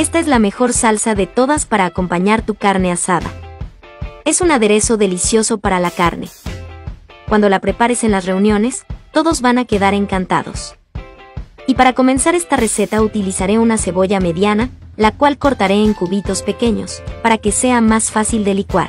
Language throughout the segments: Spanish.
Esta es la mejor salsa de todas para acompañar tu carne asada. Es un aderezo delicioso para la carne. Cuando la prepares en las reuniones, todos van a quedar encantados. Y para comenzar esta receta utilizaré una cebolla mediana, la cual cortaré en cubitos pequeños, para que sea más fácil de licuar.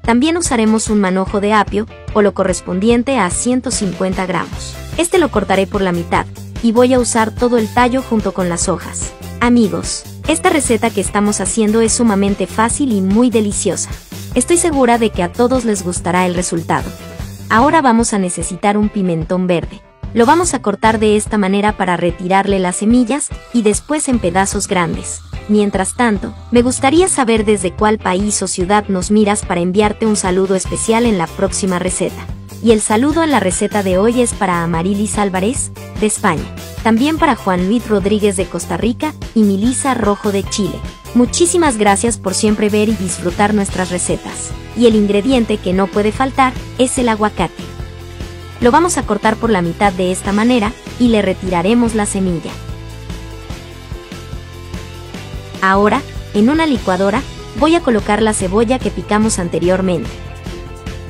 También usaremos un manojo de apio, o lo correspondiente a 150 gramos. Este lo cortaré por la mitad, y voy a usar todo el tallo junto con las hojas. Amigos, esta receta que estamos haciendo es sumamente fácil y muy deliciosa. Estoy segura de que a todos les gustará el resultado. Ahora vamos a necesitar un pimentón verde. Lo vamos a cortar de esta manera para retirarle las semillas y después en pedazos grandes. Mientras tanto, me gustaría saber desde cuál país o ciudad nos miras para enviarte un saludo especial en la próxima receta. Y el saludo en la receta de hoy es para Amarilis Álvarez, de España. También para Juan Luis Rodríguez de Costa Rica y Milisa Rojo de Chile. Muchísimas gracias por siempre ver y disfrutar nuestras recetas. Y el ingrediente que no puede faltar es el aguacate. Lo vamos a cortar por la mitad de esta manera y le retiraremos la semilla. Ahora, en una licuadora, voy a colocar la cebolla que picamos anteriormente.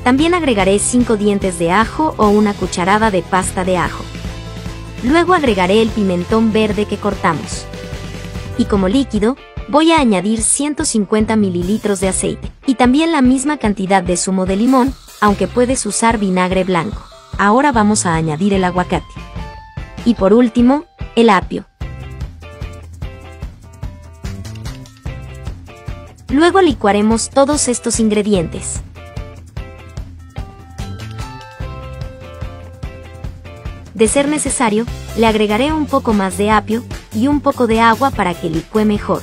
También agregaré 5 dientes de ajo o una cucharada de pasta de ajo. Luego agregaré el pimentón verde que cortamos. Y como líquido, voy a añadir 150 mililitros de aceite y también la misma cantidad de zumo de limón, aunque puedes usar vinagre blanco. Ahora vamos a añadir el aguacate. Y por último, el apio. Luego licuaremos todos estos ingredientes. De ser necesario, le agregaré un poco más de apio y un poco de agua para que licue mejor.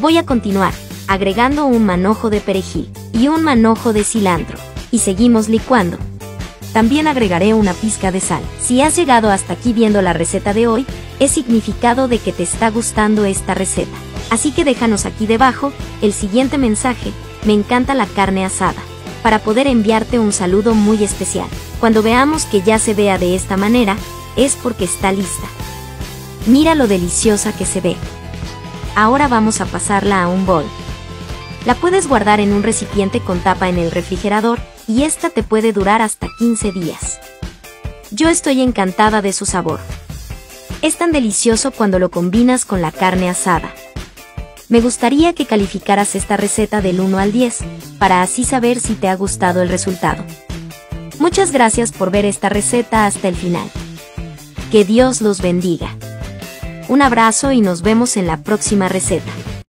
Voy a continuar, agregando un manojo de perejil y un manojo de cilantro, y seguimos licuando. También agregaré una pizca de sal. Si has llegado hasta aquí viendo la receta de hoy, es significado de que te está gustando esta receta. Así que déjanos aquí debajo el siguiente mensaje, me encanta la carne asada, para poder enviarte un saludo muy especial. Cuando veamos que ya se vea de esta manera, es porque está lista. Mira lo deliciosa que se ve. Ahora vamos a pasarla a un bol. La puedes guardar en un recipiente con tapa en el refrigerador y esta te puede durar hasta 15 días. Yo estoy encantada de su sabor. Es tan delicioso cuando lo combinas con la carne asada. Me gustaría que calificaras esta receta del 1 al 10, para así saber si te ha gustado el resultado. Muchas gracias por ver esta receta hasta el final. Que Dios los bendiga. Un abrazo y nos vemos en la próxima receta.